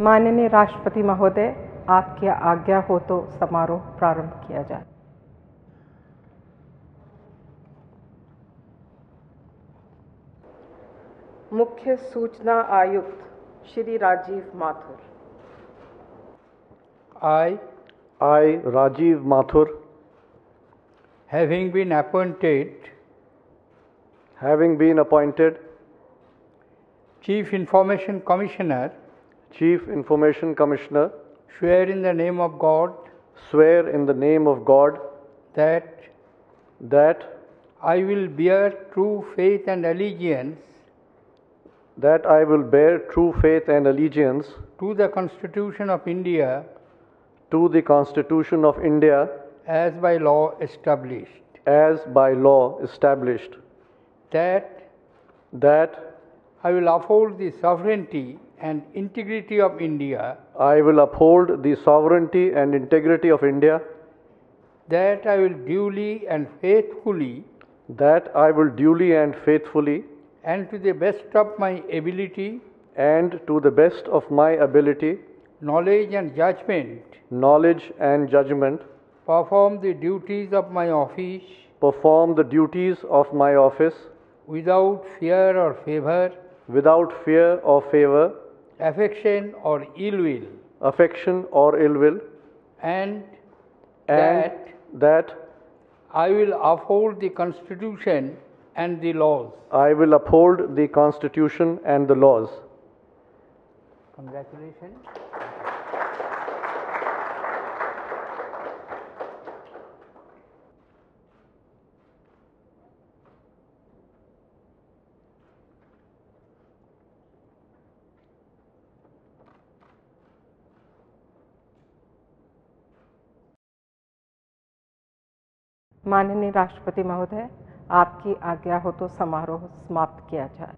माननीय राष्ट्रपति महोदय आपकी आज्ञा हो तो समारोह प्रारंभ किया जाए। मुख्य सूचना आयुक्त Shri Rajiv Mathur. I I Rajiv Mathur. Having been appointed having been appointed chief information commissioner Chief Information Commissioner, swear in the name of God swear in the name of God that that I will bear true faith and allegiance that I will bear true faith and allegiance to the Constitution of India to the Constitution of India as by law established, as by law established, that that I will uphold the sovereignty and integrity of India, I will uphold the sovereignty and integrity of India, that I will duly and faithfully that I will duly and faithfully. and to the best of my ability, and to the best of my ability, knowledge, and judgment knowledge, and judgment. perform the duties of my office perform the duties of my office. without fear or favor, without fear or favor, affection or ill will, affection or ill will, and and that that I will uphold the Constitution and the laws. I will uphold the Constitution and the laws. Congratulations. माननीय राष्ट्रपति महोदय आपकी आज्ञा हो तो समारोह समाप्त किया जाए।